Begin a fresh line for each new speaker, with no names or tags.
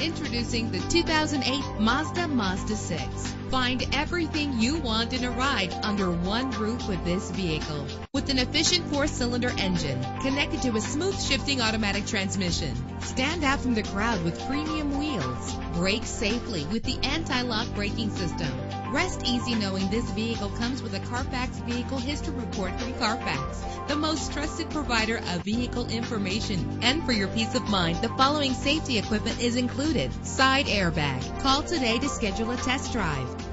Introducing the 2008 Mazda Mazda 6. Find everything you want in a ride under one roof with this vehicle. With an efficient four-cylinder engine connected to a smooth shifting automatic transmission. Stand out from the crowd with premium wheels. Brake safely with the anti-lock braking system. Rest easy knowing this vehicle comes with a Carfax Vehicle History Report from Carfax, the most trusted provider of vehicle information. And for your peace of mind, the following safety equipment is included. Side airbag. Call today to schedule a test drive.